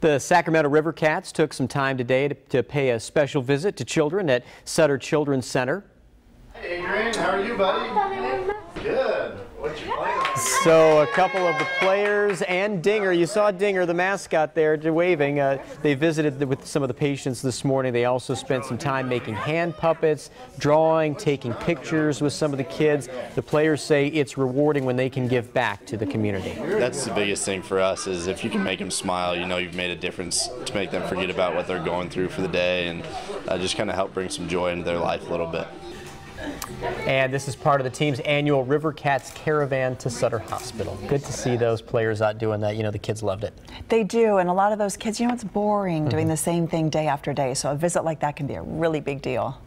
The Sacramento River Cats took some time today to, to pay a special visit to children at Sutter Children's Center. Hey Adrian, how are you, buddy? Good. What you playing on? So a couple of the players and Dinger, you saw Dinger, the mascot there, waving. Uh, they visited with some of the patients this morning. They also spent some time making hand puppets, drawing, taking pictures with some of the kids. The players say it's rewarding when they can give back to the community. That's the biggest thing for us is if you can make them smile, you know you've made a difference to make them forget about what they're going through for the day and uh, just kind of help bring some joy into their life a little bit. And this is part of the team's annual River Cats Caravan to Sutter Hospital. Good to see those players out doing that. You know, the kids loved it. They do, and a lot of those kids, you know, it's boring doing mm-hmm. the same thing day after day. So a visit like that can be a really big deal.